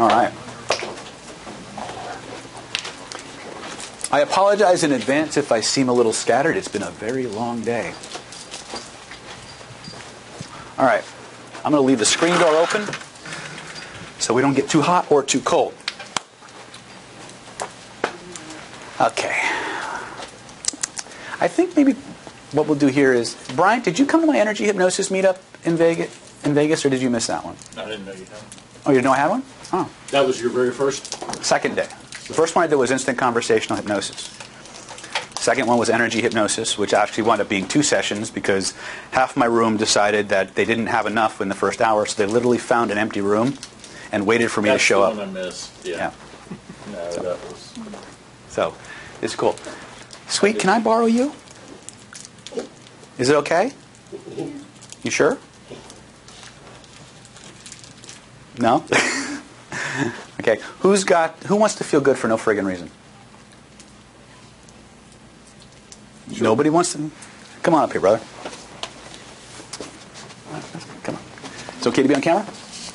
All right. I apologize in advance if I seem a little scattered. It's been a very long day. All right. I'm going to leave the screen door open so we don't get too hot or too cold. Okay. I think maybe what we'll do here is, Brian, did you come to my energy hypnosis meetup in Vegas, in Vegas, or did you miss that one? I didn't know you had. Oh, you didn't know I had one? Oh, That was your very first? second day. The first one I did was instant conversational hypnosis. Second one was energy hypnosis, which actually wound up being two sessions because half my room decided that they didn't have enough in the first hour, so they literally found an empty room and waited for me That's to show the up. one I missed, Yeah. yeah. No, that was, So it's cool. Sweet, can I borrow you? Is it okay? You sure? No? okay. Who's got who wants to feel good for no friggin' reason? Nobody wants to Come on up here, brother. Come on. It's okay to be on camera?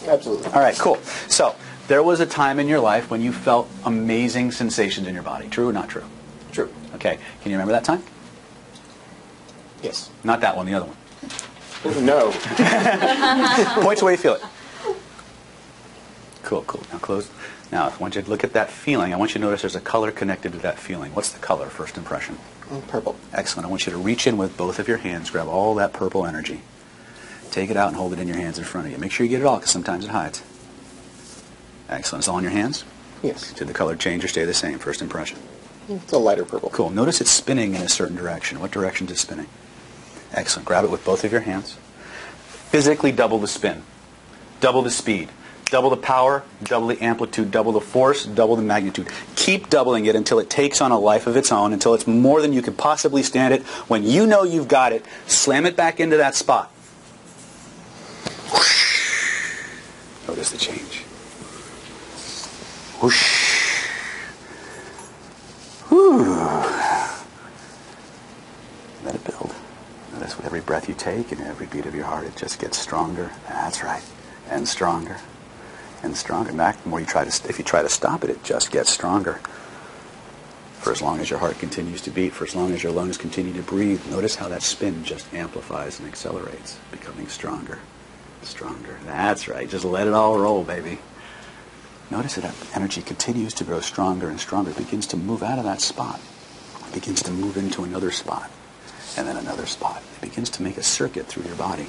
Absolutely. All right, cool. So, there was a time in your life when you felt amazing sensations in your body. True or not true? True. Okay. Can you remember that time? Yes. Not that one, the other one. No. Points way you feel it. Cool, cool. Now close. Now, I want you to look at that feeling. I want you to notice there's a color connected to that feeling. What's the color, first impression? Oh, purple. Excellent. I want you to reach in with both of your hands, grab all that purple energy. Take it out and hold it in your hands in front of you. Make sure you get it all because sometimes it hides. Excellent. It's all in your hands? Yes. Did the color change or stay the same, first impression? It's a lighter purple. Cool. Notice it's spinning in a certain direction. What direction is it spinning? Excellent. Grab it with both of your hands. Physically double the spin, double the speed, double the power, double the amplitude, double the force, double the magnitude. Keep doubling it until it takes on a life of its own, until it's more than you could possibly stand it. When you know you've got it, slam it back into that spot. Whoosh. Notice the change. Whoosh. Let it build. Notice with every breath you take and every beat of your heart, it just gets stronger. That's right. And stronger. And stronger. Fact, the more you try to, if you try to stop it, it just gets stronger. For as long as your heart continues to beat, for as long as your lungs continue to breathe, notice how that spin just amplifies and accelerates, becoming stronger, stronger. That's right. Just let it all roll, baby. Notice that that energy continues to grow stronger and stronger. It begins to move out of that spot. It begins to move into another spot. And then another spot. It begins to make a circuit through your body.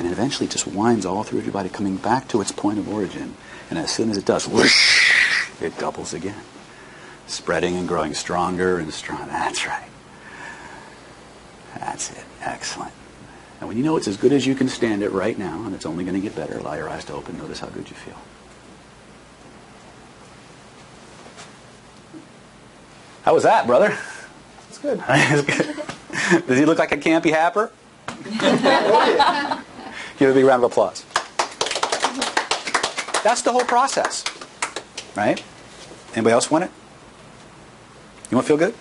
And it eventually just winds all through your body, coming back to its point of origin. And as soon as it does, whoosh, it doubles again. Spreading and growing stronger and stronger. That's right. That's it. Excellent. And when you know it's as good as you can stand it right now, and it's only going to get better, allow your eyes to open. Notice how good you feel. How was that, brother? It's good. Does he look like a campy happer? Give a big round of applause. That's the whole process, right? Anybody else want it? You want to feel good?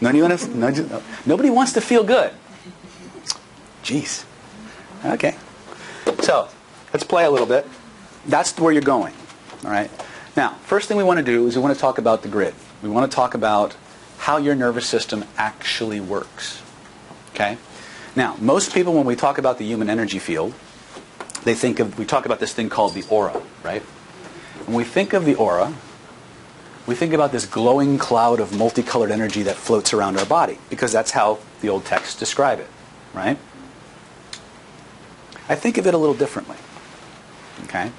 None of you want to? No, no- nobody wants to feel good. Jeez. Okay. So let's play a little bit. That's where you're going. All right. Now, first thing we want to do is we want to talk about the grid. We want to talk about how your nervous system actually works. Okay. Now, most people, when we talk about the human energy field, they think of we talk about this thing called the aura, right? When we think of the aura, we think about this glowing cloud of multicolored energy that floats around our body because that's how the old texts describe it, right? I think of it a little differently. Okay?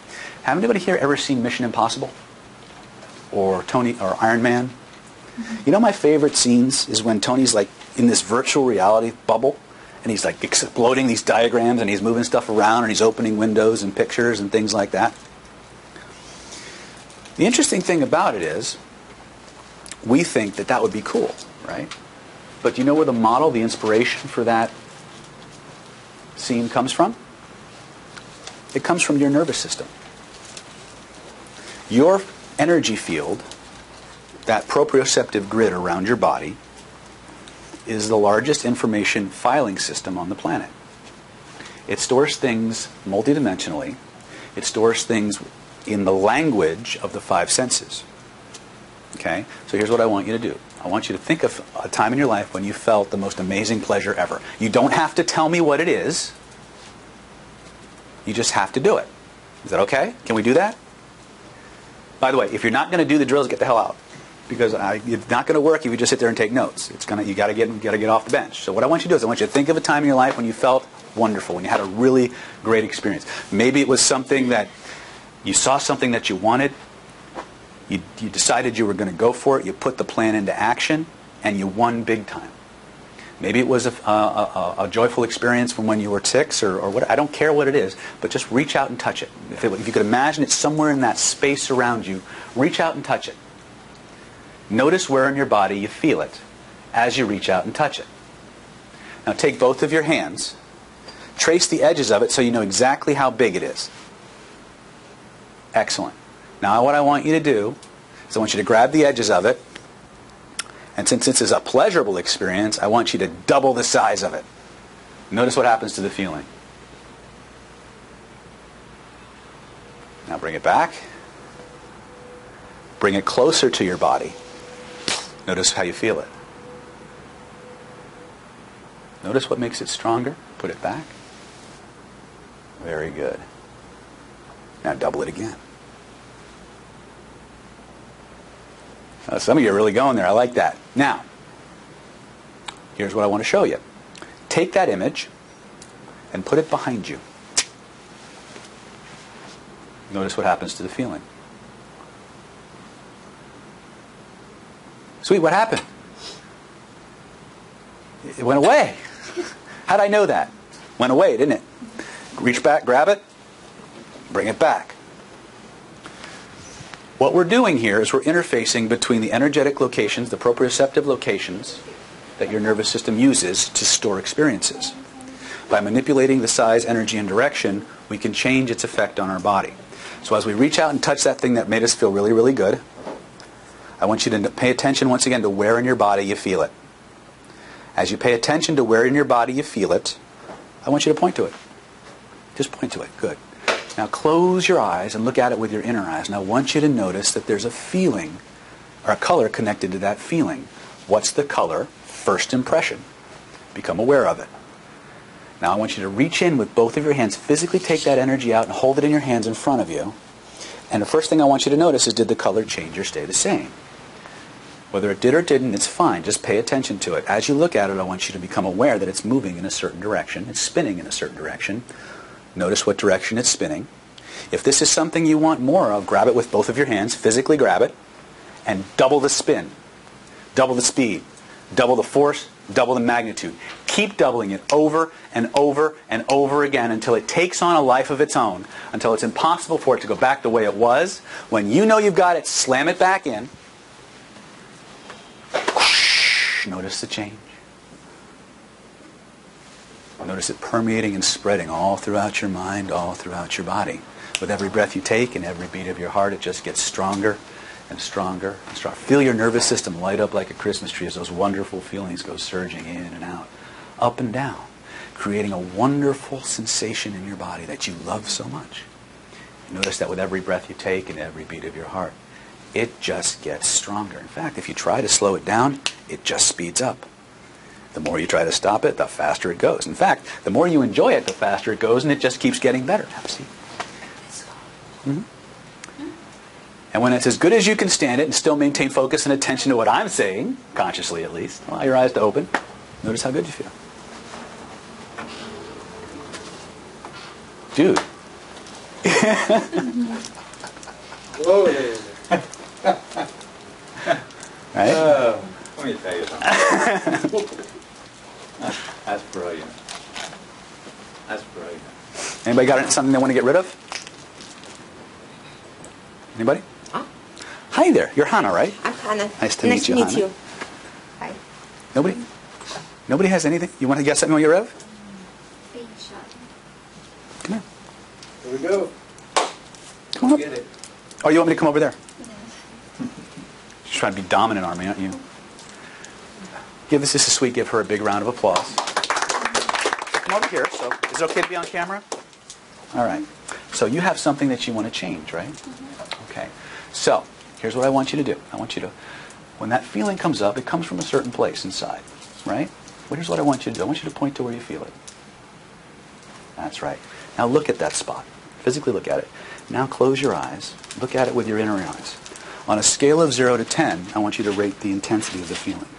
Have anybody here ever seen Mission Impossible? Or Tony or Iron Man? Mm-hmm. You know my favorite scenes is when Tony's like in this virtual reality bubble and he's like exploding these diagrams and he's moving stuff around and he's opening windows and pictures and things like that. The interesting thing about it is we think that that would be cool, right? But do you know where the model, the inspiration for that scene comes from? It comes from your nervous system. Your energy field, that proprioceptive grid around your body, is the largest information filing system on the planet. It stores things multidimensionally. It stores things in the language of the five senses. Okay? So here's what I want you to do. I want you to think of a time in your life when you felt the most amazing pleasure ever. You don't have to tell me what it is. You just have to do it. Is that okay? Can we do that? By the way, if you're not going to do the drills, get the hell out. Because I, it's not going to work if you just sit there and take notes. It's gonna, you got to get, got to get off the bench. So what I want you to do is I want you to think of a time in your life when you felt wonderful, when you had a really great experience. Maybe it was something that you saw something that you wanted, you, you decided you were going to go for it, you put the plan into action, and you won big time. Maybe it was a, a, a, a joyful experience from when you were six or, or what. I don't care what it is, but just reach out and touch it. If, it. if you could imagine it somewhere in that space around you, reach out and touch it. Notice where in your body you feel it as you reach out and touch it. Now take both of your hands, trace the edges of it so you know exactly how big it is. Excellent. Now what I want you to do is I want you to grab the edges of it, and since this is a pleasurable experience, I want you to double the size of it. Notice what happens to the feeling. Now bring it back. Bring it closer to your body. Notice how you feel it. Notice what makes it stronger. Put it back. Very good. Now double it again. Some of you are really going there. I like that. Now, here's what I want to show you. Take that image and put it behind you. Notice what happens to the feeling. Sweet, what happened? It went away. How'd I know that? Went away, didn't it? Reach back, grab it, bring it back. What we're doing here is we're interfacing between the energetic locations, the proprioceptive locations that your nervous system uses to store experiences. By manipulating the size, energy, and direction, we can change its effect on our body. So as we reach out and touch that thing that made us feel really, really good, I want you to pay attention once again to where in your body you feel it. As you pay attention to where in your body you feel it, I want you to point to it. Just point to it. Good. Now close your eyes and look at it with your inner eyes. Now I want you to notice that there's a feeling or a color connected to that feeling. What's the color? First impression. Become aware of it. Now I want you to reach in with both of your hands, physically take that energy out and hold it in your hands in front of you. And the first thing I want you to notice is did the color change or stay the same? Whether it did or didn't, it's fine. Just pay attention to it. As you look at it, I want you to become aware that it's moving in a certain direction. It's spinning in a certain direction. Notice what direction it's spinning. If this is something you want more of, grab it with both of your hands, physically grab it, and double the spin, double the speed, double the force, double the magnitude. Keep doubling it over and over and over again until it takes on a life of its own, until it's impossible for it to go back the way it was. When you know you've got it, slam it back in. Notice the change. Notice it permeating and spreading all throughout your mind, all throughout your body. With every breath you take and every beat of your heart, it just gets stronger and stronger and stronger. Feel your nervous system light up like a Christmas tree as those wonderful feelings go surging in and out, up and down, creating a wonderful sensation in your body that you love so much. Notice that with every breath you take and every beat of your heart, it just gets stronger. In fact, if you try to slow it down, it just speeds up. The more you try to stop it, the faster it goes. In fact, the more you enjoy it, the faster it goes, and it just keeps getting better. Seat. Mm-hmm. And when it's as good as you can stand it and still maintain focus and attention to what I'm saying, consciously at least, allow your eyes to open. Notice how good you feel. Dude. Whoa. Right? Oh, let me tell you something. That's, that's brilliant. That's brilliant. Anybody got something they want to get rid of? Anybody? Huh? Hi there. You're Hannah, right? I'm Hannah. Nice to meet you, Nice to meet you. Hi. Nobody? Nobody has anything? You want to get something on your rev? Come here. Here we go. Come on up. Get it. Oh, you want me to come over there? She's trying to be dominant me, aren't you? Give this, this is sweet. Give her a big round of applause. Come over here. So, is it okay to be on camera? All right. So you have something that you want to change, right? Mm-hmm. Okay. So here's what I want you to do. I want you to, when that feeling comes up, it comes from a certain place inside, right? Well, here's what I want you to do. I want you to point to where you feel it. That's right. Now look at that spot. Physically look at it. Now close your eyes. Look at it with your inner eyes. On a scale of 0 to 10, I want you to rate the intensity of the feeling.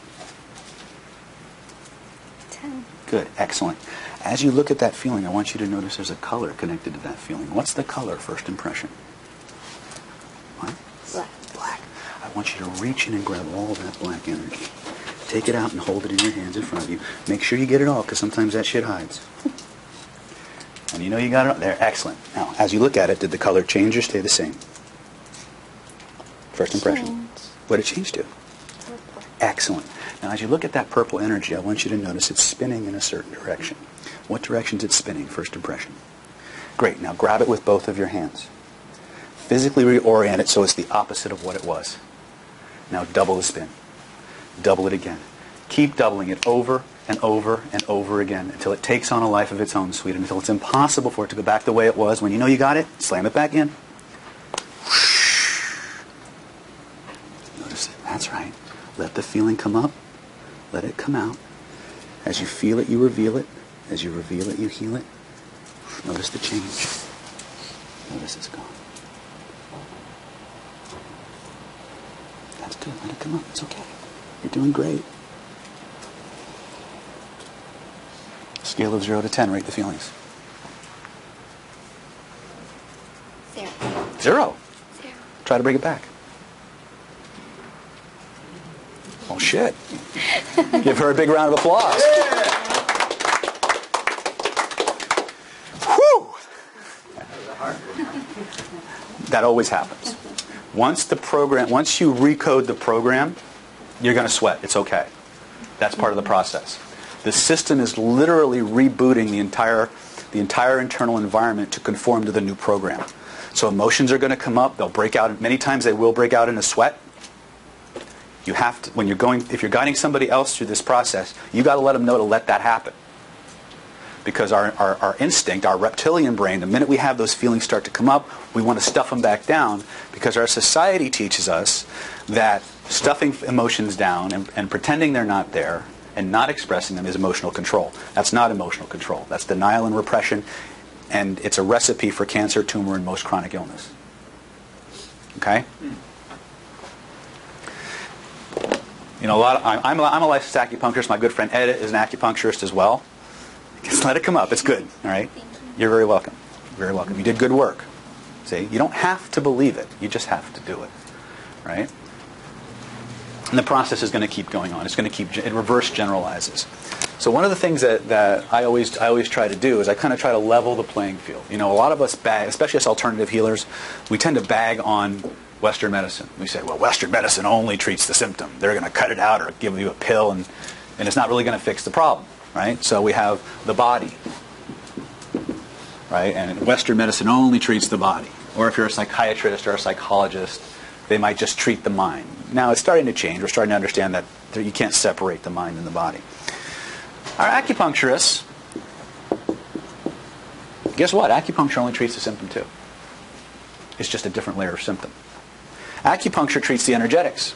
Ten. Good, excellent. As you look at that feeling, I want you to notice there's a color connected to that feeling. What's the color, first impression? What? Black. Black. I want you to reach in and grab all that black energy. Take it out and hold it in your hands in front of you. Make sure you get it all, because sometimes that shit hides. And you know you got it there. Excellent. Now, as you look at it, did the color change or stay the same? First impression. What did it change to? Purple. Excellent. Now, as you look at that purple energy, I want you to notice it's spinning in a certain direction. What direction is it spinning, first impression? Great. Now, grab it with both of your hands. Physically reorient it so it's the opposite of what it was. Now, double the spin. Double it again. Keep doubling it over and over and over again until it takes on a life of its own, sweet, until it's impossible for it to go back the way it was. When you know you got it, slam it back in. Notice it. That's right. Let the feeling come up. Let it come out. As you feel it, you reveal it. As you reveal it, you heal it. Notice the change. Notice it's gone. That's good. Let it come up. It's okay. You're doing great. Scale of 0 to 10, rate the feelings. Zero. Zero. Zero. Try to bring it back. Oh, shit. Give her a big round of applause. Whew. That always happens. Once the program, once you recode the program, you're going to sweat. It's okay. That's part of the process. The system is literally rebooting the entire, the entire internal environment to conform to the new program. So emotions are going to come up. They'll break out. Many times they will break out in a sweat. You have to, when you're going, if you're guiding somebody else through this process, you got to let them know to let that happen. Because our, our, our instinct, our reptilian brain, the minute we have those feelings start to come up, we want to stuff them back down because our society teaches us that stuffing emotions down and, and pretending they're not there and not expressing them is emotional control. That's not emotional control. That's denial and repression, and it's a recipe for cancer, tumor, and most chronic illness. Okay? Hmm. You know, a lot. Of, I'm, I'm, a, I'm a licensed acupuncturist. My good friend Ed is an acupuncturist as well. Just let it come up. It's good. All right. You. You're very welcome. Very welcome. You did good work. See, you don't have to believe it. You just have to do it. Right? And the process is going to keep going on. It's going to keep it reverse generalizes. So one of the things that, that I always I always try to do is I kind of try to level the playing field. You know, a lot of us bag, especially us alternative healers, we tend to bag on Western medicine. We say, well, Western medicine only treats the symptom. They're going to cut it out or give you a pill, and, and it's not really going to fix the problem, right? So we have the body, right? And Western medicine only treats the body. Or if you're a psychiatrist or a psychologist, they might just treat the mind. Now it's starting to change. We're starting to understand that you can't separate the mind and the body. Our acupuncturists, guess what? Acupuncture only treats the symptom too. It's just a different layer of symptom. Acupuncture treats the energetics.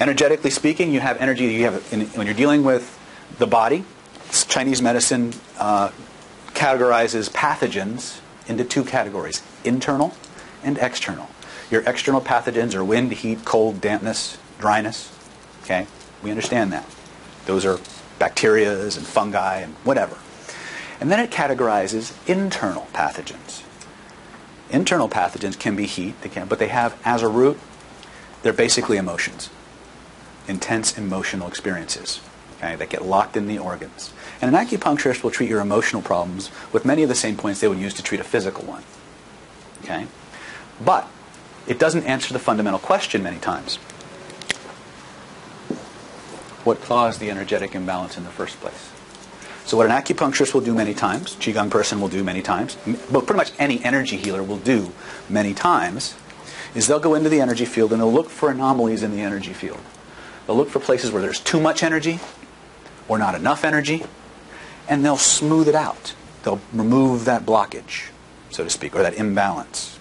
Energetically speaking, you have energy. You have in, when you're dealing with the body. Chinese medicine uh, categorizes pathogens into two categories: internal and external. Your external pathogens are wind, heat, cold, dampness, dryness. Okay, we understand that. Those are bacterias and fungi and whatever. And then it categorizes internal pathogens. Internal pathogens can be heat, they can, but they have, as a root, they're basically emotions, intense emotional experiences okay, that get locked in the organs. And an acupuncturist will treat your emotional problems with many of the same points they would use to treat a physical one. Okay? But it doesn't answer the fundamental question many times. What caused the energetic imbalance in the first place? So what an acupuncturist will do many times, qigong person will do many times, but pretty much any energy healer will do many times, is they'll go into the energy field and they'll look for anomalies in the energy field. They'll look for places where there's too much energy or not enough energy, and they'll smooth it out. They'll remove that blockage, so to speak, or that imbalance.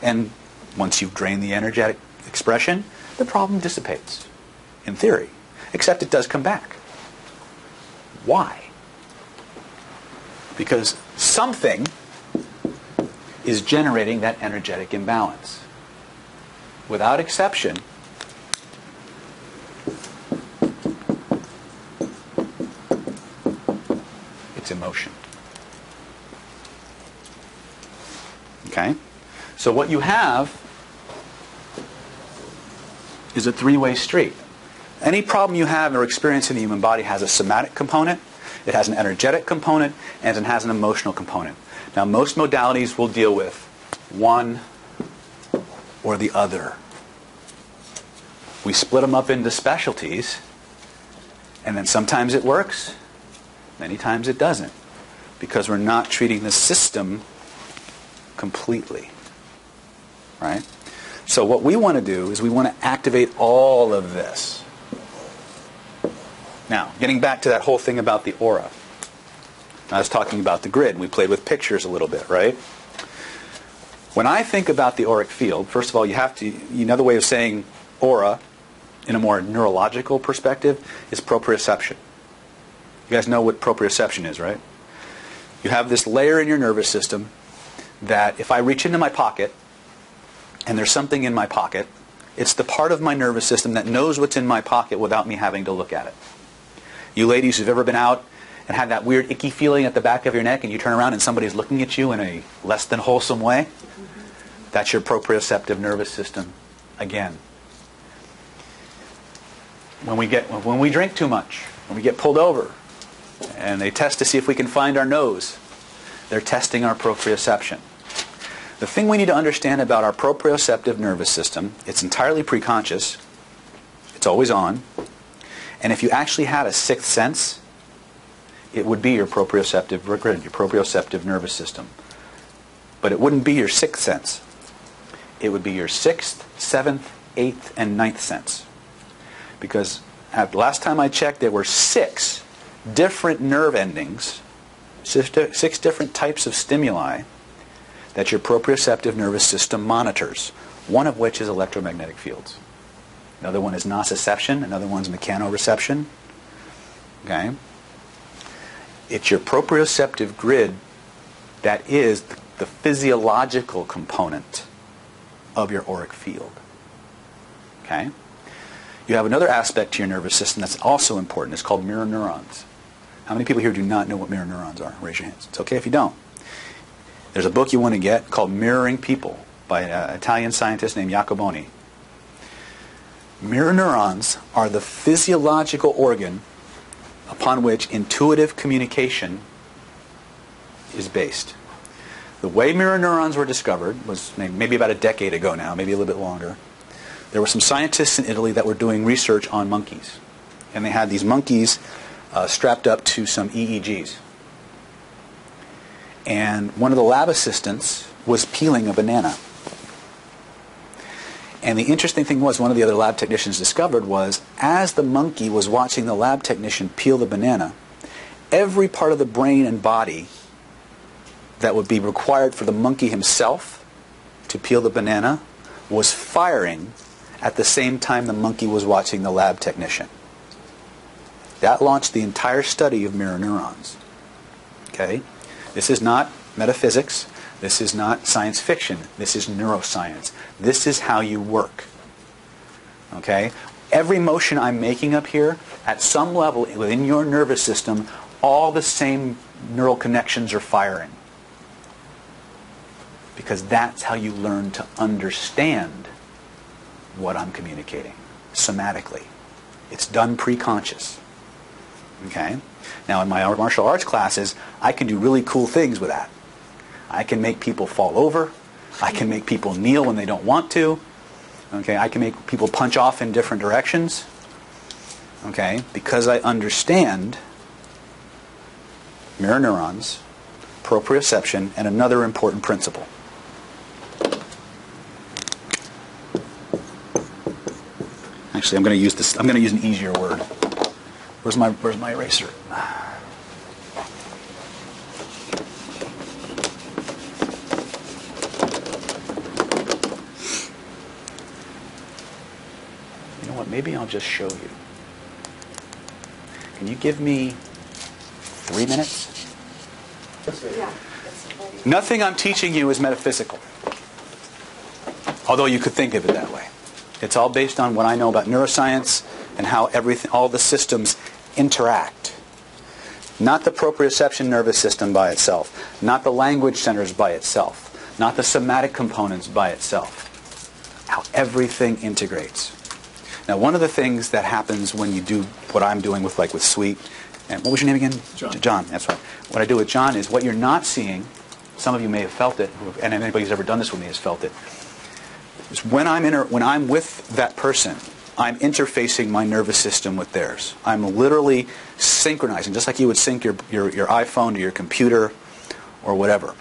And once you've drained the energetic expression, the problem dissipates, in theory. Except it does come back. Why? Because something is generating that energetic imbalance. Without exception, it's emotion. Okay? So what you have is a three-way street. Any problem you have or experience in the human body has a somatic component, it has an energetic component, and it has an emotional component. Now, most modalities will deal with one or the other. We split them up into specialties, and then sometimes it works, many times it doesn't, because we're not treating the system completely. Right? So what we want to do is we want to activate all of this. Now, getting back to that whole thing about the aura. I was talking about the grid. We played with pictures a little bit, right? When I think about the auric field, first of all, you have to, another way of saying aura in a more neurological perspective is proprioception. You guys know what proprioception is, right? You have this layer in your nervous system that if I reach into my pocket and there's something in my pocket, it's the part of my nervous system that knows what's in my pocket without me having to look at it. You ladies who've ever been out and had that weird icky feeling at the back of your neck and you turn around and somebody's looking at you in a less than wholesome way, that's your proprioceptive nervous system again. When we, get, when we drink too much, when we get pulled over, and they test to see if we can find our nose, they're testing our proprioception. The thing we need to understand about our proprioceptive nervous system, it's entirely preconscious. It's always on. And if you actually had a sixth sense, it would be your proprioceptive your proprioceptive nervous system. But it wouldn't be your sixth sense. It would be your sixth, seventh, eighth, and ninth sense. Because at last time I checked, there were six different nerve endings, six different types of stimuli that your proprioceptive nervous system monitors, one of which is electromagnetic fields. Another one is nociception, another one's mechanoreception. Okay? It's your proprioceptive grid that is the physiological component of your auric field. Okay? You have another aspect to your nervous system that's also important. It's called mirror neurons. How many people here do not know what mirror neurons are? Raise your hands. It's okay if you don't. There's a book you want to get called Mirroring People by an Italian scientist named Iacoboni. Mirror neurons are the physiological organ upon which intuitive communication is based. The way mirror neurons were discovered was maybe about a decade ago now, maybe a little bit longer. There were some scientists in Italy that were doing research on monkeys. And they had these monkeys uh, strapped up to some EEGs and one of the lab assistants was peeling a banana. And the interesting thing was, one of the other lab technicians discovered was, as the monkey was watching the lab technician peel the banana, every part of the brain and body that would be required for the monkey himself to peel the banana was firing at the same time the monkey was watching the lab technician. That launched the entire study of mirror neurons. Okay? This is not metaphysics. This is not science fiction. This is neuroscience. This is how you work. Okay? Every motion I'm making up here, at some level within your nervous system, all the same neural connections are firing. Because that's how you learn to understand what I'm communicating somatically. It's done pre-conscious. Okay? Now, in my martial arts classes, I can do really cool things with that. I can make people fall over. I can make people kneel when they don't want to. Okay, I can make people punch off in different directions. Okay, because I understand mirror neurons, proprioception, and another important principle. Actually, I'm going to use this. I'm going to use an easier word. Where's my Where's my eraser? Maybe I'll just show you. Can you give me three minutes? Yeah. Nothing I'm teaching you is metaphysical. Although you could think of it that way. It's all based on what I know about neuroscience and how everything, all the systems interact. Not the proprioception nervous system by itself, not the language centers by itself, not the somatic components by itself. How everything integrates. Now, one of the things that happens when you do what I'm doing with, like, with Sweet, and what was your name again? John. John, that's right. What I do with John is what you're not seeing. Some of you may have felt it, and anybody who's ever done this with me has felt it. Is when I'm inter- when I'm with that person, I'm interfacing my nervous system with theirs. I'm literally synchronizing, just like you would sync your, your, your iPhone to your computer or whatever.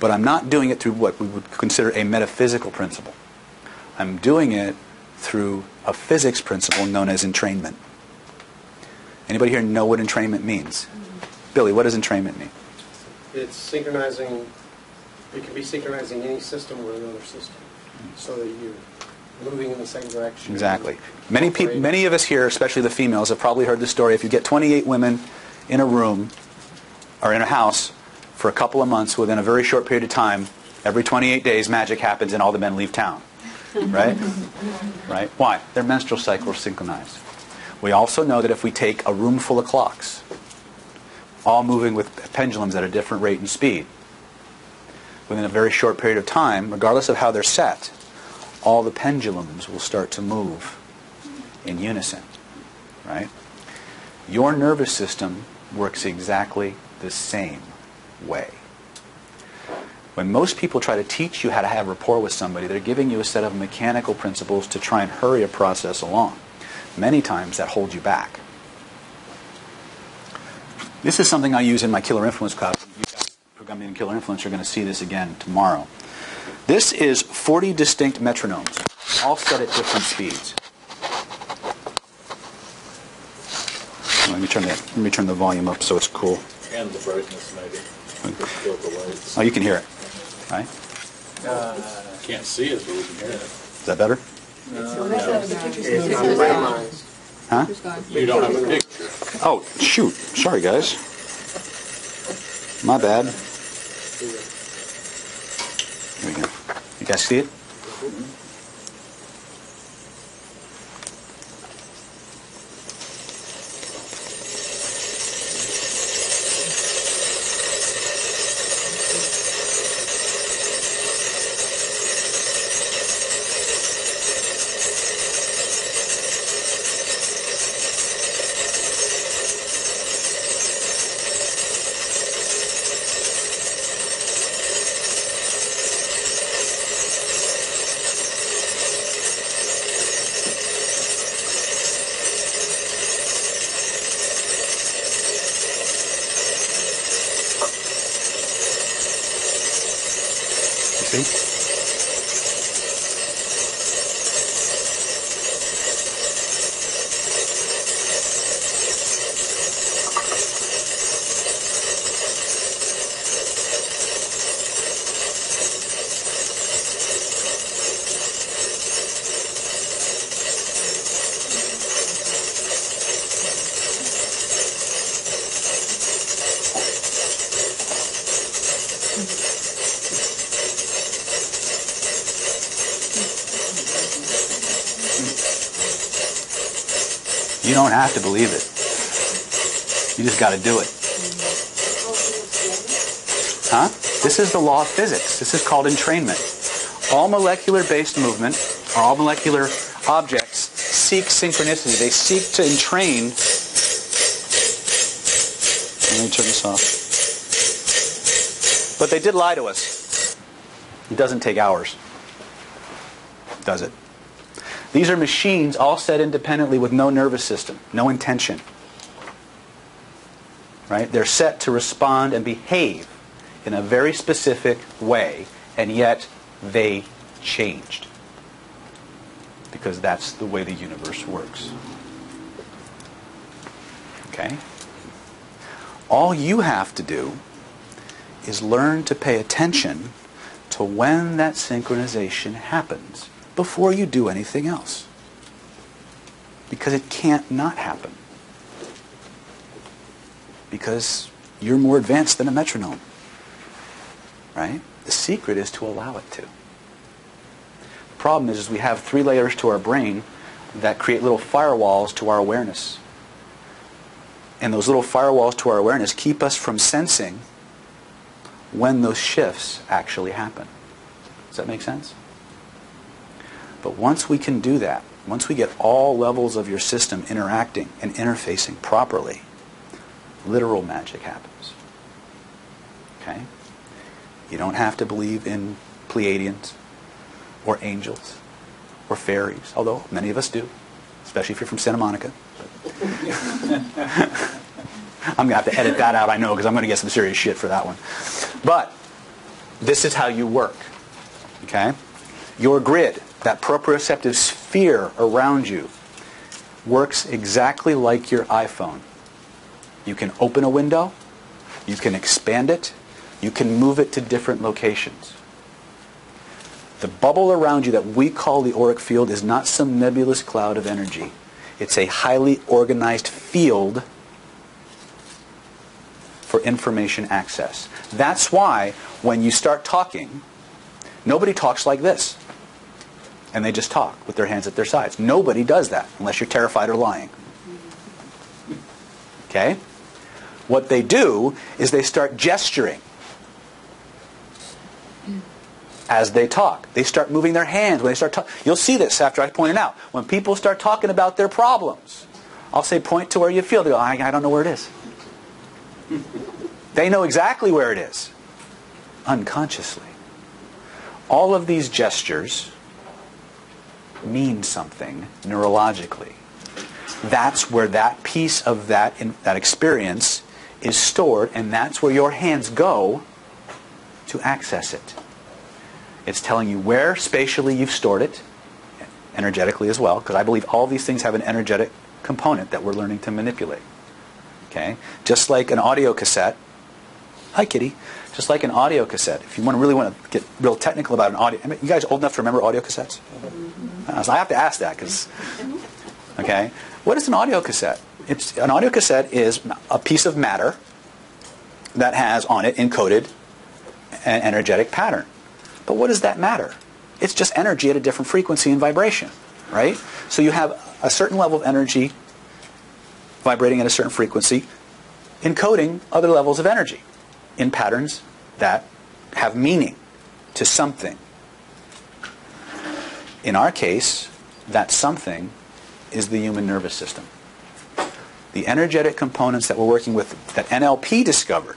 But I'm not doing it through what we would consider a metaphysical principle. I'm doing it through a physics principle known as entrainment. Anybody here know what entrainment means? Mm-hmm. Billy, what does entrainment mean? It's synchronizing, it can be synchronizing any system with another system, mm. so that you're moving in the same direction. Exactly. Many people, many of us here, especially the females, have probably heard the story. If you get 28 women in a room or in a house for a couple of months, within a very short period of time, every 28 days, magic happens and all the men leave town. Right? right? Why? Their menstrual cycle are synchronized. We also know that if we take a room full of clocks, all moving with pendulums at a different rate and speed, within a very short period of time, regardless of how they're set, all the pendulums will start to move in unison, right? Your nervous system works exactly the same way. When most people try to teach you how to have rapport with somebody, they're giving you a set of mechanical principles to try and hurry a process along. Many times that holds you back. This is something I use in my Killer Influence class. You guys me in Killer Influence are going to see this again tomorrow. This is 40 distinct metronomes, all set at different speeds. Let me turn the let me turn the volume up so it's cool. And the brightness maybe. Fill the lights. Oh, you can hear it, right? Can't see it, but we can hear it. Is that better? Huh? You don't have a picture. Oh, shoot. Sorry, guys. My bad. Here we go. You guys see it? Don't have to believe it. You just got to do it. Huh? This is the law of physics. This is called entrainment. All molecular-based movement, or all molecular objects, seek synchronicity. They seek to entrain. Let me turn this off. But they did lie to us. It doesn't take hours, does it? These are machines all set independently with no nervous system, no intention. Right? They're set to respond and behave in a very specific way, and yet they changed. Because that's the way the universe works. Okay? All you have to do is learn to pay attention to when that synchronization happens before you do anything else. Because it can't not happen. Because you're more advanced than a metronome. Right? The secret is to allow it to. The problem is, is we have three layers to our brain that create little firewalls to our awareness. And those little firewalls to our awareness keep us from sensing when those shifts actually happen. Does that make sense? But once we can do that, once we get all levels of your system interacting and interfacing properly, literal magic happens. Okay? You don't have to believe in Pleiadians or angels or fairies, although many of us do, especially if you're from Santa Monica. I'm going to have to edit that out, I know, because I'm going to get some serious shit for that one. But this is how you work. Okay? Your grid, that proprioceptive sphere around you, works exactly like your iPhone. You can open a window, you can expand it, you can move it to different locations. The bubble around you that we call the auric field is not some nebulous cloud of energy. It's a highly organized field for information access. That's why when you start talking, nobody talks like this. And they just talk with their hands at their sides. Nobody does that unless you're terrified or lying. Okay? What they do is they start gesturing as they talk. They start moving their hands when they start talking. You'll see this after I point it out. When people start talking about their problems, I'll say point to where you feel. They go, I, I don't know where it is. they know exactly where it is, unconsciously. All of these gestures mean something neurologically. That's where that piece of that, in, that experience is stored, and that's where your hands go to access it. It's telling you where spatially you've stored it, energetically as well, because I believe all these things have an energetic component that we're learning to manipulate. Okay? Just like an audio cassette. Hi, Kitty. Just like an audio cassette. If you want to really want to get real technical about an audio, I mean, you guys old enough to remember audio cassettes? Uh, so I have to ask that because, okay, what is an audio cassette? It's an audio cassette is a piece of matter that has on it encoded an energetic pattern. But what does that matter? It's just energy at a different frequency and vibration, right? So you have a certain level of energy vibrating at a certain frequency, encoding other levels of energy in patterns that have meaning to something. In our case, that something is the human nervous system. The energetic components that we're working with, that NLP discovered,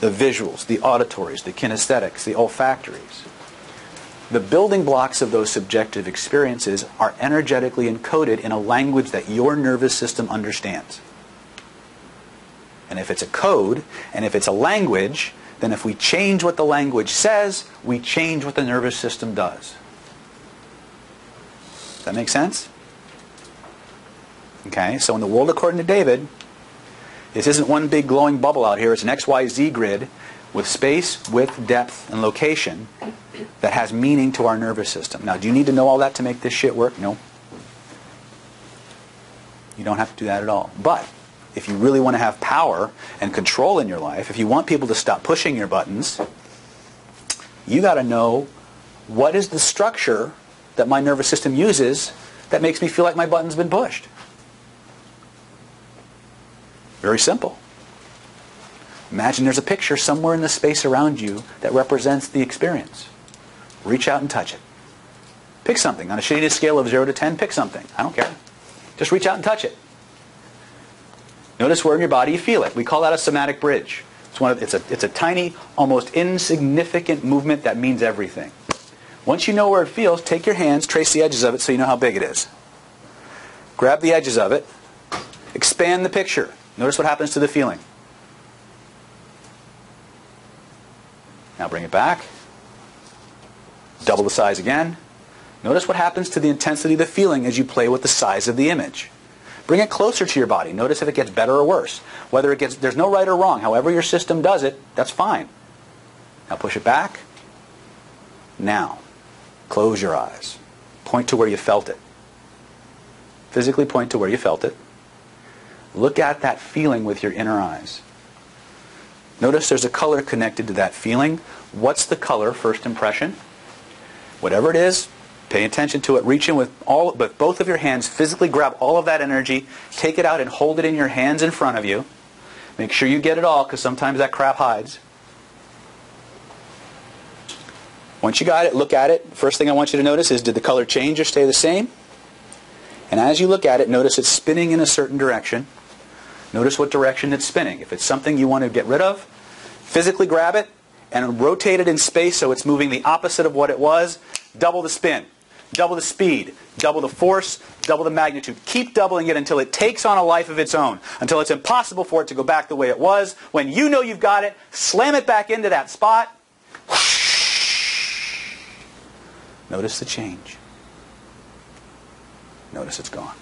the visuals, the auditories, the kinesthetics, the olfactories, the building blocks of those subjective experiences are energetically encoded in a language that your nervous system understands. And if it's a code, and if it's a language, then if we change what the language says, we change what the nervous system does. Does that make sense? Okay, so in the world according to David, this isn't one big glowing bubble out here. It's an XYZ grid with space, width, depth, and location that has meaning to our nervous system. Now, do you need to know all that to make this shit work? No. You don't have to do that at all. But if you really want to have power and control in your life, if you want people to stop pushing your buttons, you got to know what is the structure that my nervous system uses that makes me feel like my button's been pushed. Very simple. Imagine there's a picture somewhere in the space around you that represents the experience. Reach out and touch it. Pick something. On a shadiness scale of 0 to 10, pick something. I don't care. Just reach out and touch it. Notice where in your body you feel it. We call that a somatic bridge. It's, one of, it's, a, it's a tiny, almost insignificant movement that means everything. Once you know where it feels, take your hands, trace the edges of it so you know how big it is. Grab the edges of it, expand the picture. Notice what happens to the feeling. Now bring it back. Double the size again. Notice what happens to the intensity of the feeling as you play with the size of the image. Bring it closer to your body. Notice if it gets better or worse. Whether it gets, there's no right or wrong. However your system does it, that's fine. Now push it back. Now, close your eyes. Point to where you felt it. Physically point to where you felt it. Look at that feeling with your inner eyes. Notice there's a color connected to that feeling. What's the color, first impression? Whatever it is, pay attention to it. Reach in with all both of your hands, physically grab all of that energy, take it out and hold it in your hands in front of you. Make sure you get it all because sometimes that crap hides. Once you got it, look at it. First thing I want you to notice is did the color change or stay the same? And as you look at it, notice it's spinning in a certain direction. Notice what direction it's spinning. If it's something you want to get rid of, physically grab it and rotate it in space so it's moving the opposite of what it was. Double the spin, double the speed, double the force, double the magnitude. Keep doubling it until it takes on a life of its own, until it's impossible for it to go back the way it was. When you know you've got it, slam it back into that spot. Notice the change. Notice it's gone.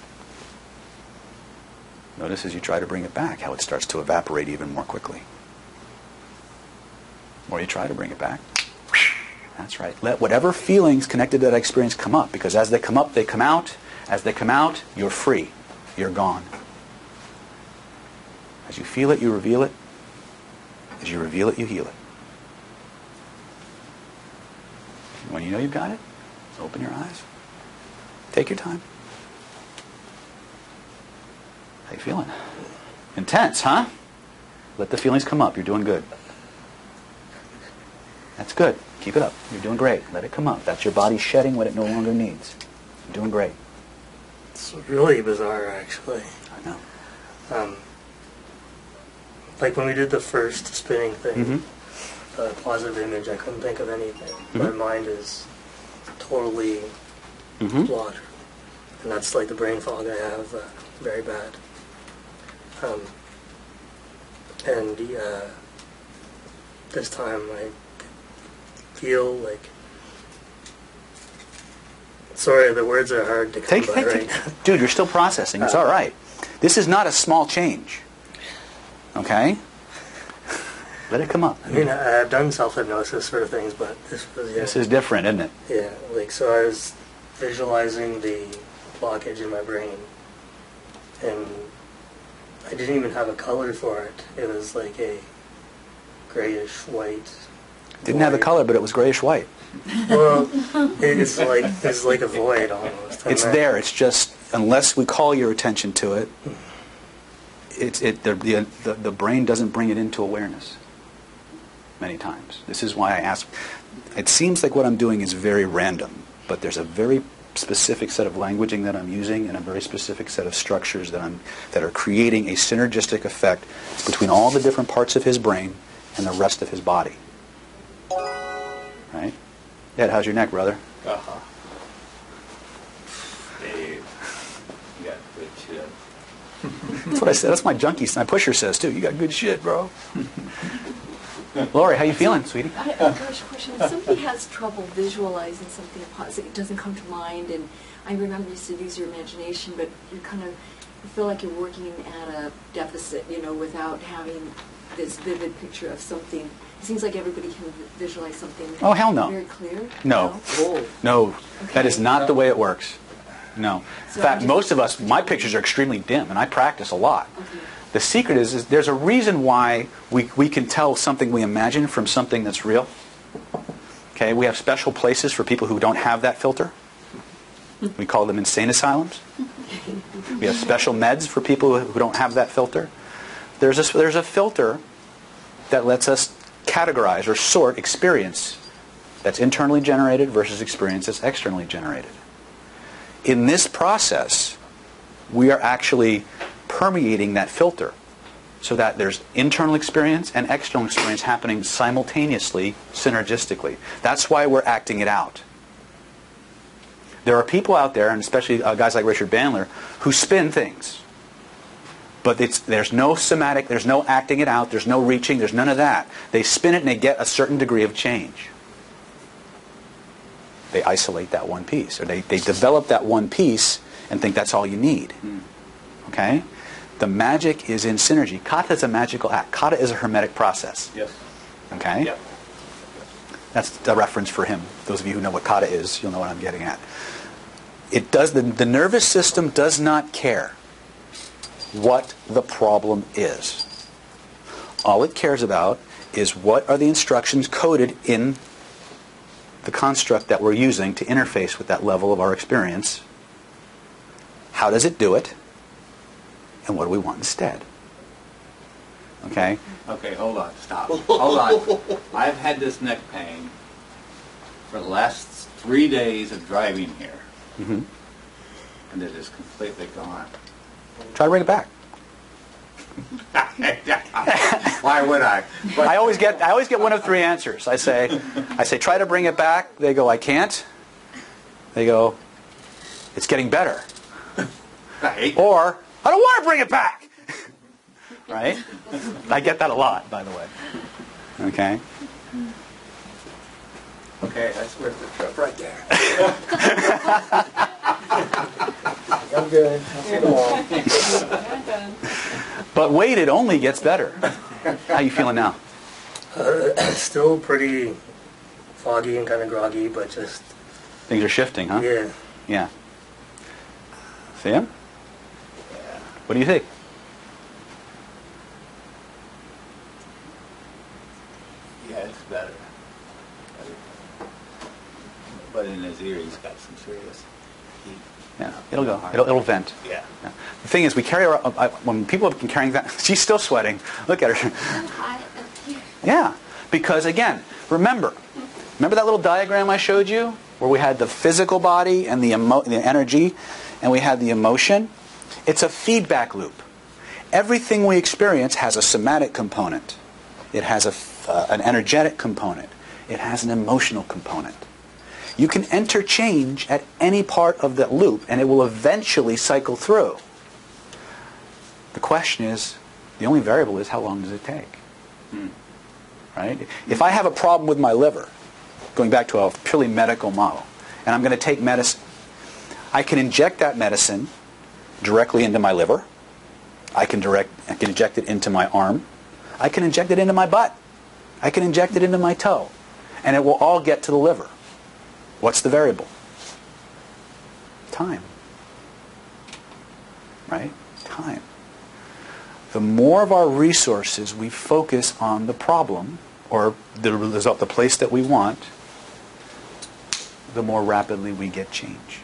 Notice as you try to bring it back how it starts to evaporate even more quickly. The more you try to bring it back. That's right. Let whatever feelings connected to that experience come up because as they come up, they come out. As they come out, you're free. You're gone. As you feel it, you reveal it. As you reveal it, you heal it. When you know you've got it, open your eyes. Take your time. How you feeling? Intense, huh? Let the feelings come up. You're doing good. That's good. Keep it up. You're doing great. Let it come up. That's your body shedding what it no longer needs. You're doing great. It's really bizarre, actually. I know. Um, like when we did the first spinning thing, Mhm. the positive image, I couldn't think of anything. My Mhm. mind is totally Mm-hmm. blocked. And that's like the brain fog I have uh, very bad. Um, and uh, this time I feel like. Sorry, the words are hard to come Take, by take, right take. Dude, you're still processing. It's uh, all right. This is not a small change. Okay? Let it come up. I mean, I- I've done self-hypnosis sort of things, but this was, yeah. This is different, isn't it? Yeah, like, so I was visualizing the blockage in my brain, and I didn't even have a color for it. It was like a grayish white. Didn't have a color, but it was grayish white. Well, it's like, it's like a void almost. It's there. It's just unless we call your attention to it, it's it the, the the the brain doesn't bring it into awareness. Many times. This is why I ask. It seems like what I'm doing is very random, but there's a very specific set of languaging that I'm using and a very specific set of structures that I'm that are creating a synergistic effect between all the different parts of his brain and the rest of his body. Right? Ed, how's your neck, brother? Uh-huh. Dave, you got good shit. That's what I said. That's my junkie. My pusher says too. You got good shit, bro. Lori, how you feeling, sweetie? I have a first question. If somebody has trouble visualizing something positive, it doesn't come to mind, and I remember you said use your imagination, but you kind of you feel like you're working at a deficit, you know, without having this vivid picture of something. It seems like everybody can visualize something. Oh, hell no. Very clear. No. Oh. No, that is Okay. not the way it works. No. In fact, most of us, my pictures are extremely dim, and I practice a lot. Okay. The secret is, is there's a reason why we, we can tell something we imagine from something that's real. Okay, we have special places for people who don't have that filter. We call them insane asylums. We have special meds for people who don't have that filter. There's a, there's a filter that lets us categorize or sort experience that's internally generated versus experience that's externally generated. In this process, we are actually permeating that filter so that there's internal experience and external experience happening simultaneously, synergistically. That's why we're acting it out. There are people out there, and especially uh, guys like Richard Bandler, who spin things. But it's, there's no somatic, there's no acting it out, there's no reaching, there's none of that. They spin it and they get a certain degree of change. They isolate that one piece, or they, they develop that one piece and think that's all you need. Hmm. Okay? The magic is in synergy. Kata is a magical act. Kata is a hermetic process. Yes. Okay? Yep. That's a reference for him. Those of you who know what kata is, you'll know what I'm getting at. it does the, the nervous system does not care what the problem is. All it cares about is what are the instructions coded in the construct that we're using to interface with that level of our experience. How does it do it? And what do we want instead? Okay? Okay, hold on, stop. Hold on. I've had this neck pain for the last three days of driving here, hmm and it is completely gone. Try to bring it back. Why would I? But- I always get I always get one of three answers. I say I say try to bring it back. They go I can't. They go it's getting better. Or I don't want to bring it back. right? I get that a lot, by the way. Okay. Okay, that's worth the trip right there. I'm good. I'll see you tomorrow. But wait, it only gets better. How you feeling now? Uh, still pretty foggy and kind of groggy, but just, Things are shifting, huh? yeah. Yeah. See him? What do you think? Yeah, it's better. But in his ear, he's got some serious heat. Yeah, it'll go. It'll, it'll vent. Yeah. Yeah. The thing is, we carry our, I, when people have been carrying that, she's still sweating. Look at her. Yeah, because again, remember, remember that little diagram I showed you where we had the physical body and the, emo- the energy and we had the emotion? It's a feedback loop. Everything we experience has a somatic component. It has a, f- uh, an energetic component. It has an emotional component. You can enter change at any part of that loop and it will eventually cycle through. The question is, the only variable is how long does it take? right? If I have a problem with my liver, going back to a purely medical model, and I'm going to take medicine, I can inject that medicine directly into my liver. I can direct, I can inject it into my arm. I can inject it into my butt. I can inject it into my toe, and it will all get to the liver. What's the variable? Time. Right? Time the more of our resources we focus on the problem or the result, the place that we want, the more rapidly we get change.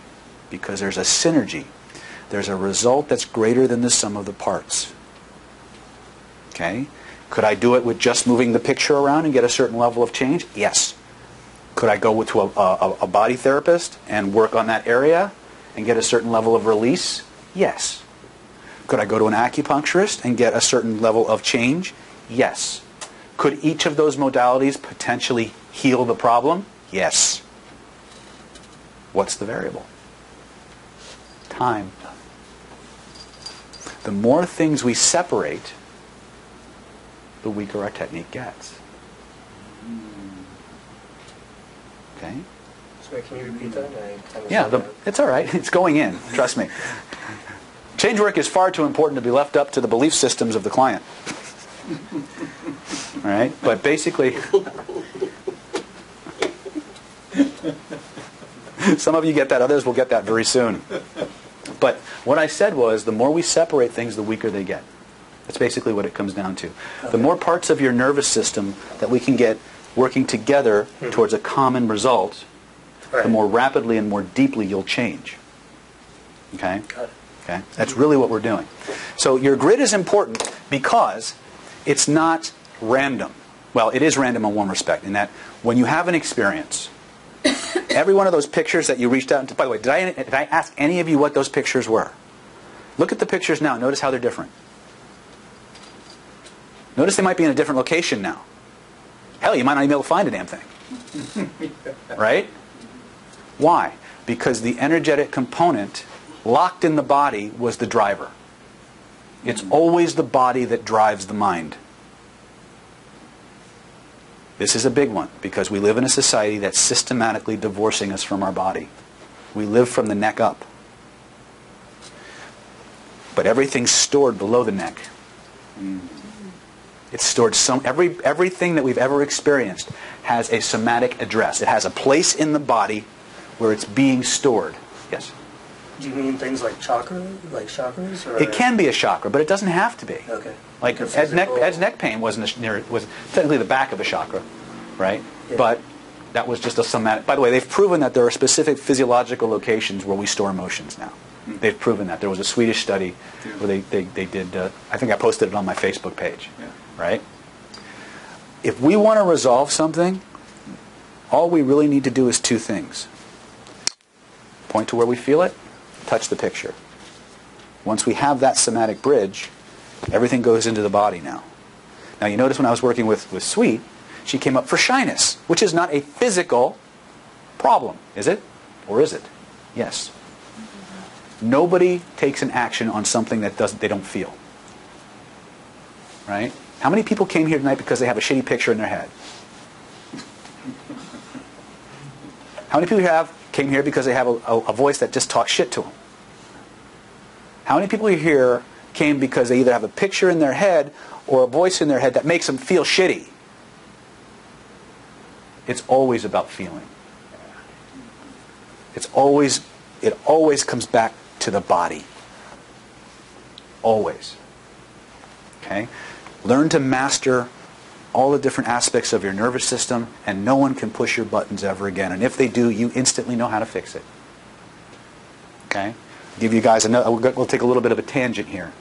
Because there's a synergy. There's a result that's greater than the sum of the parts. Okay? Could I do it with just moving the picture around and get a certain level of change? Yes. Could I go to a, a, a body therapist and work on that area and get a certain level of release? Yes. Could I go to an acupuncturist and get a certain level of change? Yes. Could each of those modalities potentially heal the problem? Yes. What's the variable? Time. The more things we separate, the weaker our technique gets. Okay? Sorry, can you repeat that? Yeah, the, it's all right. It's going in. Trust me. Change work is far too important to be left up to the belief systems of the client. All right? But basically, some of you get that, others will get that very soon. But what I said was the more we separate things, the weaker they get. That's basically what it comes down to. The more parts of your nervous system that we can get working together hmm. towards a common result, the more rapidly and more deeply you'll change. Okay? Okay? That's really what we're doing. So your grid is important because it's not random. Well, it is random in one respect, in that when you have an experience, every one of those pictures that you reached out into, by the way, did I, did I ask any of you what those pictures were? Look at the pictures now. Notice how they're different. Notice they might be in a different location now. Hell, you might not even be able to find a damn thing. right? Why? Because the energetic component locked in the body was the driver. It's always the body that drives the mind. This is a big one because we live in a society that's systematically divorcing us from our body. We live from the neck up. But everything's stored below the neck. Mm. It's stored some every everything that we've ever experienced has a somatic address. It has a place in the body where it's being stored. Yes. Do you mean things like chakra, like chakras, or It can be a chakra, but it doesn't have to be. Okay. Like Ed's neck, Ed's neck pain wasn't a, near, was technically the back of a chakra, right? Yeah. But that was just a somatic. By the way, they've proven that there are specific physiological locations where we store emotions now. They've proven that. There was a Swedish study where they, they, they did, uh, I think I posted it on my Facebook page, Yeah. Right? If we want to resolve something, all we really need to do is two things. Point to where we feel it, touch the picture. Once we have that somatic bridge, everything goes into the body now. Now you notice when I was working with, with Sweet, she came up for shyness, which is not a physical problem, is it? Or is it? Yes. Nobody takes an action on something that doesn't, they don't feel. Right? How many people came here tonight because they have a shitty picture in their head? How many people have came here because they have a, a, a voice that just talks shit to them? How many people here came because they either have a picture in their head or a voice in their head that makes them feel shitty? It's always about feeling. It's always, it always comes back to the body. Always. Okay? Learn to master all the different aspects of your nervous system, and no one can push your buttons ever again. And if they do, you instantly know how to fix it. Okay? I'll Give you guys another. We'll take a little bit of a tangent here.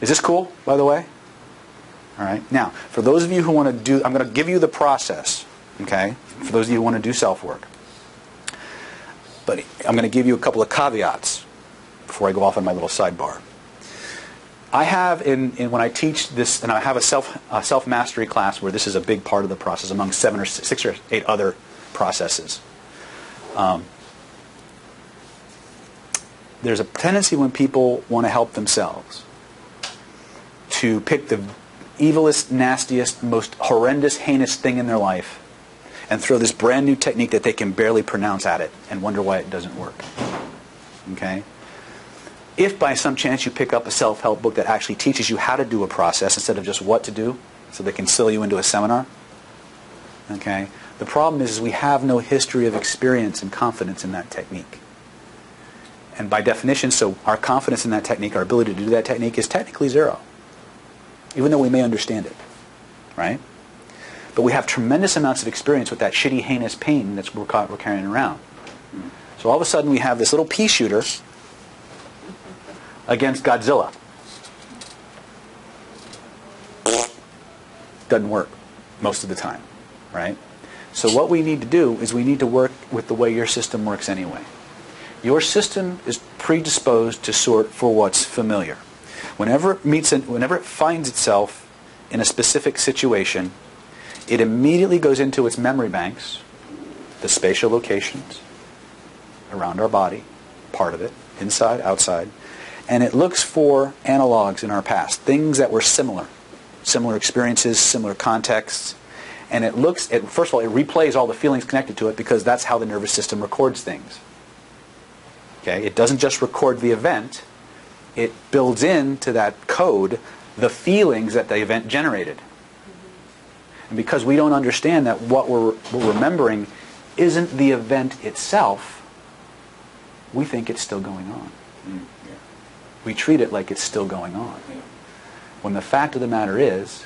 Is this cool, by the way? All right. Now, for those of you who want to do, I'm going to give you the process. Okay. For those of you who want to do self work, but I'm going to give you a couple of caveats before I go off on my little sidebar. I have in, in when I teach this, and I have a self a self mastery class where this is a big part of the process, among seven or six, or eight other processes. Um, there's a tendency when people want to help themselves to pick the evilest, nastiest, most horrendous, heinous thing in their life and throw this brand new technique that they can barely pronounce at it and wonder why it doesn't work. Okay? If by some chance you pick up a self-help book that actually teaches you how to do a process instead of just what to do, so they can sell you into a seminar, okay? The problem is, is we have no history of experience and confidence in that technique. And by definition, so our confidence in that technique, our ability to do that technique is technically zero, even though we may understand it, right? But we have tremendous amounts of experience with that shitty, heinous pain that's we're, ca- we're carrying around. So all of a sudden we have this little pea shooter against Godzilla. Doesn't work most of the time, right? So what we need to do is we need to work with the way your system works anyway. Your system is predisposed to sort for what's familiar. Whenever it meets, an, whenever it finds itself in a specific situation, it immediately goes into its memory banks, the spatial locations around our body, part of it, inside, outside, and it looks for analogs in our past, things that were similar, similar experiences, similar contexts, and it looks, it, first of all, it replays all the feelings connected to it because that's how the nervous system records things. Okay, it doesn't just record the event, it builds into that code the feelings that the event generated. And because we don't understand that what we're, we're remembering isn't the event itself, we think it's still going on. Mm. We treat it like it's still going on. When the fact of the matter is,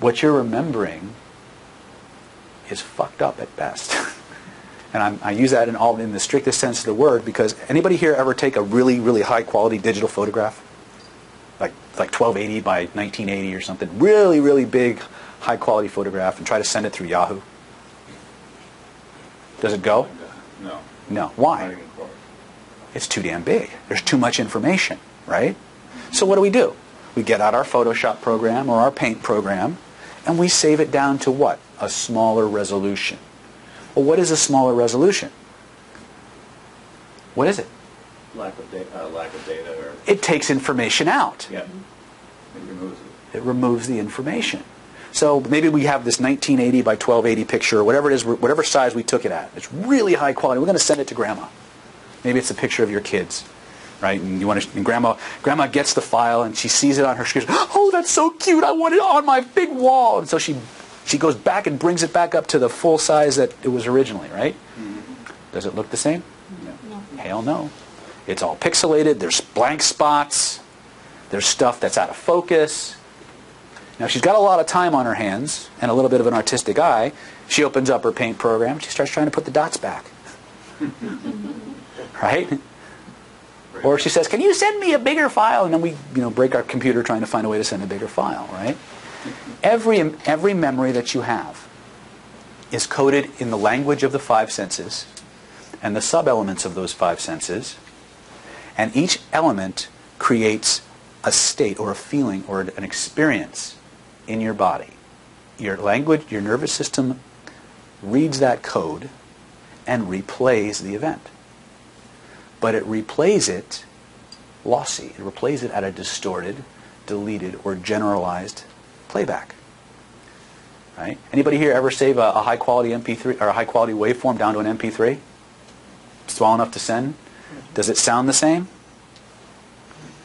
what you're remembering is fucked up at best. and I'm, I use that in all in the strictest sense of the word because anybody here ever take a really really high quality digital photograph, like like 1280 by 1980 or something, really really big high quality photograph, and try to send it through Yahoo? Does it go? No. No. Why? It's too damn big. There's too much information, right? So what do we do? We get out our Photoshop program or our Paint program, and we save it down to what? A smaller resolution. Well, what is a smaller resolution? What is it? Lack of data, uh, lack of data or, It takes information out. yeah, it removes it. It removes the information. So maybe we have this 1980 by 1280 picture, or whatever it is, whatever size we took it at. It's really high quality. We're going to send it to grandma. Maybe it's a picture of your kids, right? And you want to, and grandma, grandma gets the file and she sees it on her screen. Oh, that's so cute! I want it on my big wall. And so she, she goes back and brings it back up to the full size that it was originally, right? Mm-hmm. Does it look the same? Yeah. No. Hell no. It's all pixelated. There's blank spots. There's stuff that's out of focus. Now, she's got a lot of time on her hands and a little bit of an artistic eye. She opens up her paint program. She starts trying to put the dots back. right? Or she says, "Can you send me a bigger file?" And then we, you know, break our computer trying to find a way to send a bigger file, right? Every every memory that you have is coded in the language of the five senses and the sub-elements of those five senses. And each element creates a state or a feeling or an experience in your body. Your language, your nervous system reads that code and replays the event. But it replays it lossy. It replays it at a distorted, deleted, or generalized playback. Right? Anybody here ever save a, a high quality MP3 or a high quality waveform down to an MP3? Small enough to send? Does it sound the same?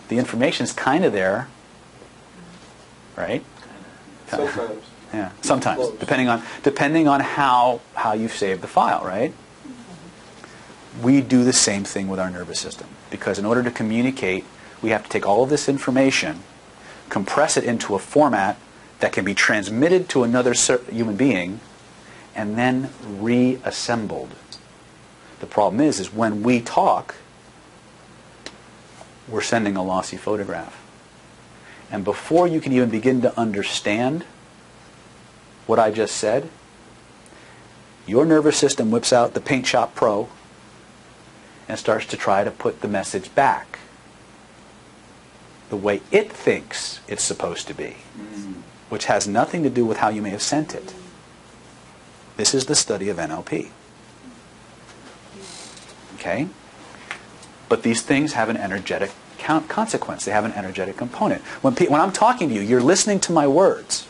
The information is kind of there, right? Sometimes. Yeah, sometimes, depending on depending on how how you've saved the file, right? We do the same thing with our nervous system because in order to communicate, we have to take all of this information, compress it into a format that can be transmitted to another human being, and then reassembled. The problem is, is when we talk, we're sending a lossy photograph. And before you can even begin to understand what I just said, your nervous system whips out the Paint Shop Pro and starts to try to put the message back the way it thinks it's supposed to be, mm. which has nothing to do with how you may have sent it. This is the study of NLP. Okay? But these things have an energetic count consequence. They have an energetic component. When, when I'm talking to you, you're listening to my words.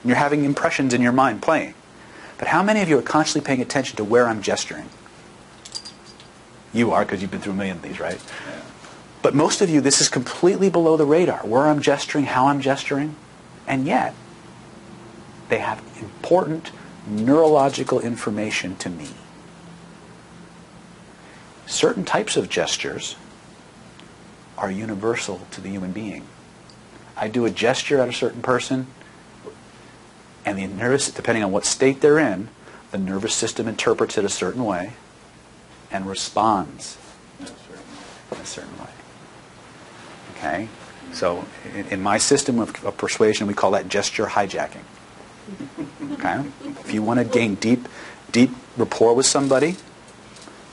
And you're having impressions in your mind playing. But how many of you are consciously paying attention to where I'm gesturing? You are, because you've been through a million of these, right? Yeah. But most of you, this is completely below the radar. Where I'm gesturing, how I'm gesturing. And yet, they have important neurological information to me. Certain types of gestures are universal to the human being. I do a gesture at a certain person, and the nervous, depending on what state they're in, the nervous system interprets it a certain way and responds in a certain way. Okay? So in, in my system of, of persuasion, we call that gesture hijacking. Okay? If you want to gain deep, deep rapport with somebody,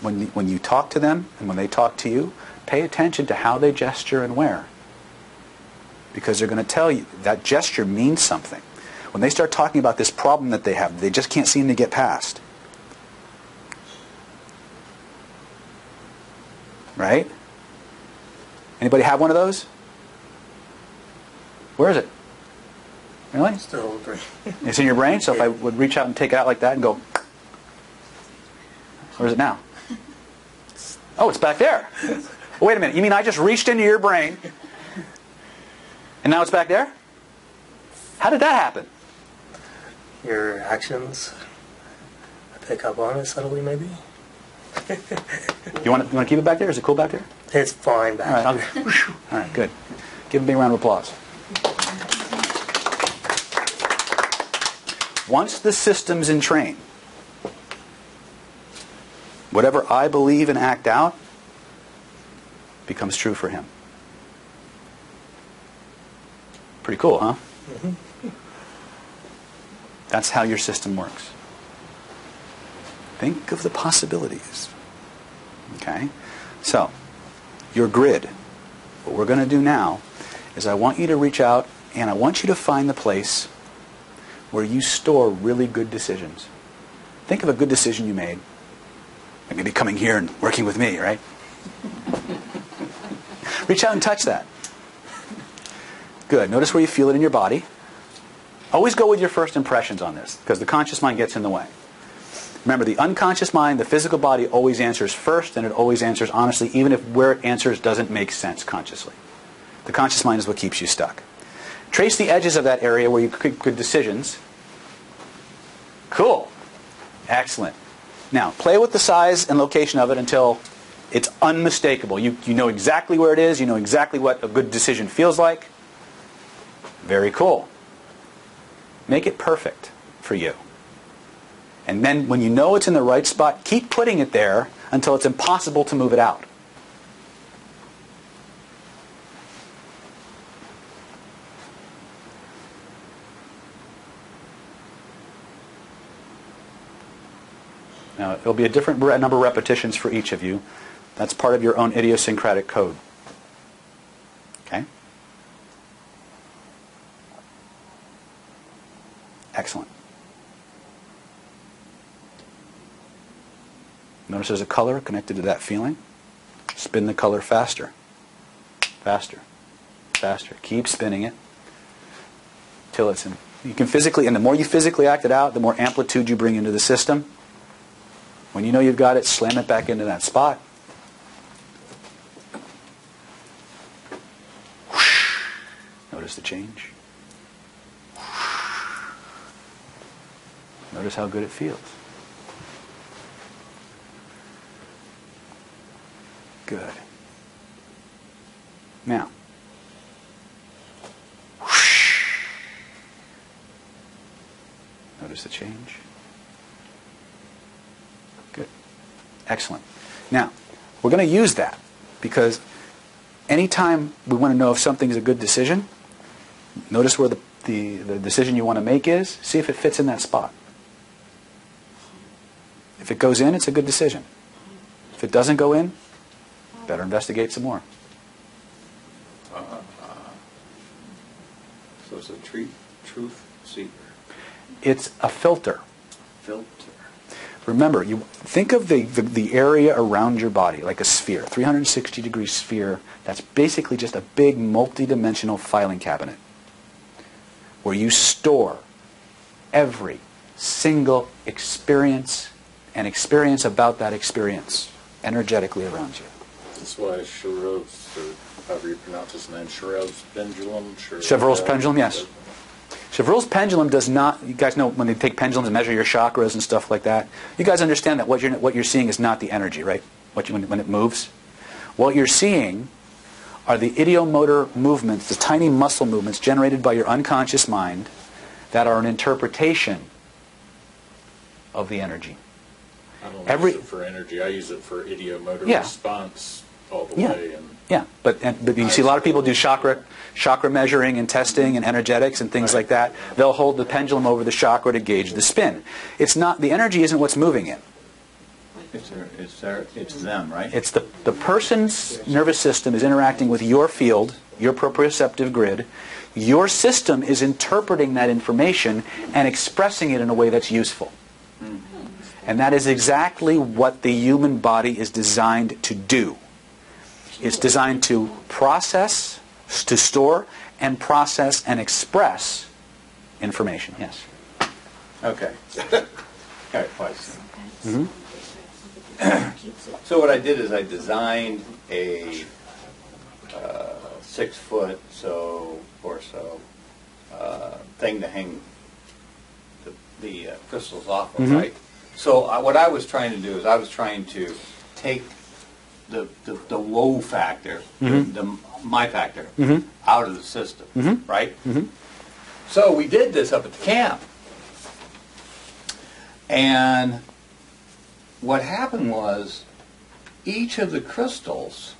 when when you talk to them and when they talk to you, pay attention to how they gesture and where. Because they're going to tell you that gesture means something. When they start talking about this problem that they have, they just can't seem to get past. Right? Anybody have one of those? Where is it? Really? It's, Still brain. It's in your brain, so if I would reach out and take it out like that and go, where is it now? Oh, it's back there. Wait a minute, you mean I just reached into your brain and now it's back there? How did that happen? Your actions. Pick up on it subtly, maybe. You want to, you want to keep it back there? Is it cool back there? It's fine back. right, I'll, all right, good. Give a big round of applause. Once the system's in train, whatever I believe and act out becomes true for him. Pretty cool, huh? Mm-hmm. That's how your system works. Think of the possibilities. Okay? So, your grid. What we're going to do now is I want you to reach out and I want you to find the place where you store really good decisions. Think of a good decision you made. Like maybe coming here and working with me, right? reach out and touch that. Good. Notice where you feel it in your body. Always go with your first impressions on this because the conscious mind gets in the way. Remember, the unconscious mind, the physical body always answers first, and it always answers honestly, even if where it answers doesn't make sense consciously. The conscious mind is what keeps you stuck. Trace the edges of that area where you make good decisions. Cool. Excellent. Now, play with the size and location of it until It's unmistakable. You, you know exactly where it is. You know exactly what a good decision feels like. Very cool. Make it perfect for you. And then when you know it's in the right spot, keep putting it there until it's impossible to move it out. Now, it'll be a different re- number of repetitions for each of you. That's part of your own idiosyncratic code. Okay? Excellent. Notice there's a color connected to that feeling. Spin the color faster. Faster. Faster. Keep spinning it till it's in. You can physically, and the more you physically act it out, the more amplitude you bring into the system. When you know you've got it, slam it back into that spot. Notice the change. Notice how good it feels. Good. Now, notice the change. Good. Excellent. Now, we're going to use that because anytime we want to know if something is a good decision, notice where the, the, the decision you want to make is, see if it fits in that spot. If it goes in, it's a good decision. If it doesn't go in, better investigate some more. So it's a treat, truth seeker. It's a filter. Filter. Remember, you think of the, the, the area around your body like a sphere, 360 degree sphere. That's basically just a big multi-dimensional filing cabinet where you store every single experience and experience about that experience energetically around you. That's why Chevreau's, or however you pronounce his name, Chevreau's pendulum. Chevreau's pendulum, yes. Chevreul's pendulum does not. You guys know when they take pendulums and measure your chakras and stuff like that. You guys understand that what you're what you're seeing is not the energy, right? What you, when, when it moves, what you're seeing are the ideomotor movements, the tiny muscle movements generated by your unconscious mind, that are an interpretation of the energy. I don't Every- use it for energy. I use it for ideomotor Yeah. response all the Yeah. way. And Yeah, but and, but you see a lot of people do chakra chakra measuring and testing and energetics and things like that. They'll hold the pendulum over the chakra to gauge the spin. It's not the energy isn't what's moving it. It's their, it's their, it's them, right? It's the the person's nervous system is interacting with your field, your proprioceptive grid. Your system is interpreting that information and expressing it in a way that's useful. Hmm. And that is exactly what the human body is designed to do. It's designed to process, to store, and process and express information. Yes. Okay. Got it twice. So what I did is I designed a uh, six foot so or so uh, thing to hang the, the uh, crystals off of, Mhm. right? So I, what I was trying to do is I was trying to take the the, the woe factor, Mhm. the, my factor, Mhm. out of the system, Mhm. right? Mhm. So we did this up at the camp. And what happened was each of the crystals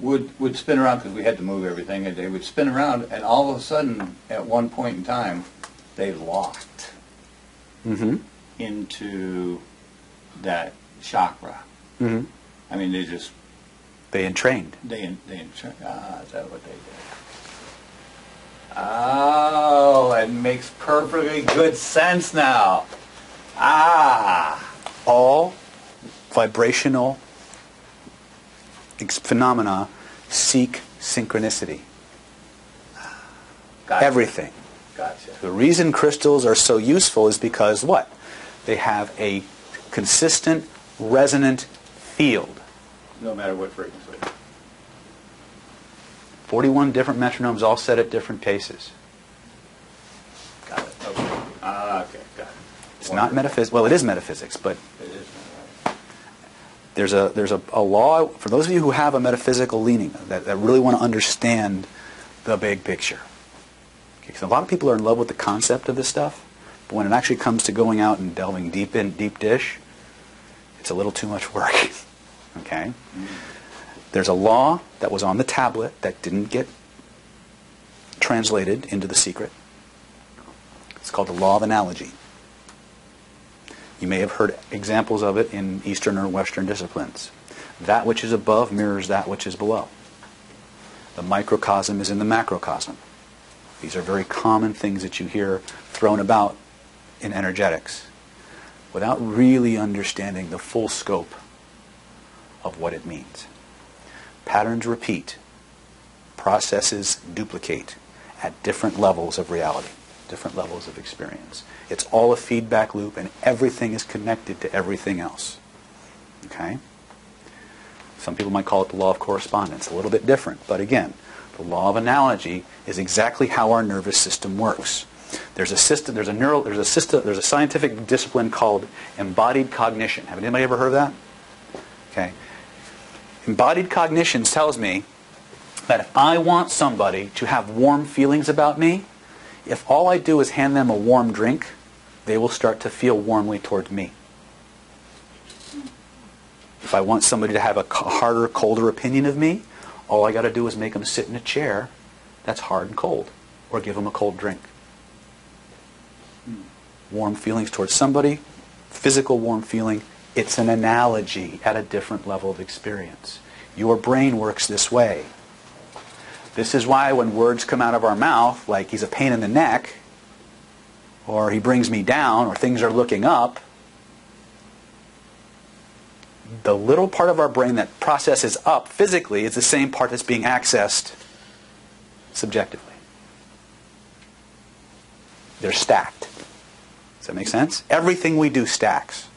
would, would spin around because we had to move everything and they would spin around and all of a sudden at one point in time they locked Mm-hmm. into that chakra. Mm-hmm. I mean they just They entrained. they they ah, is that what they did? Oh, it makes perfectly good sense now. Ah, all vibrational ex- phenomena seek synchronicity. gotcha. Everything. Gotcha. The reason crystals are so useful is because what? They have a consistent resonant field. No matter what frequency. 41 different metronomes all set at different paces. Got it. Okay. Ah, okay. Got it. It's not metaphysics. Well, it is metaphysics, but It is. there's a there's a, a law for those of you who have a metaphysical leaning that, that really want to understand the big picture. Okay, 'cause a lot of people are in love with the concept of this stuff, but when it actually comes to going out and delving deep in deep dish, it's a little too much work. okay? There's a law that was on the tablet that didn't get translated into the secret. It's called the law of analogy. You may have heard examples of it in Eastern or Western disciplines. That which is above mirrors that which is below. The microcosm is in the macrocosm. These are very common things that you hear thrown about in energetics without really understanding the full scope of what it means. Patterns repeat. Processes duplicate at different levels of reality, different levels of experience. It's all a feedback loop and everything is connected to everything else. Okay? Some people might call it the law of correspondence, a little bit different. But again, the law of analogy is exactly how our nervous system works. There's a system, there's a neural, there's a system, there's a scientific discipline called embodied cognition. Have anybody ever heard of that? Okay. Embodied cognition tells me that if I want somebody to have warm feelings about me, if all I do is hand them a warm drink, they will start to feel warmly towards me. If I want somebody to have a harder, colder opinion of me, all I got to do is make them sit in a chair that's hard and cold, or give them a cold drink. Warm feelings towards somebody, physical warm feeling, it's an analogy at a different level of experience. Your brain works this way. This is why when words come out of our mouth, like he's a pain in the neck, or he brings me down, or things are looking up, the little part of our brain that processes up physically is the same part that's being accessed subjectively. They're stacked. Does that make sense? Everything we do stacks.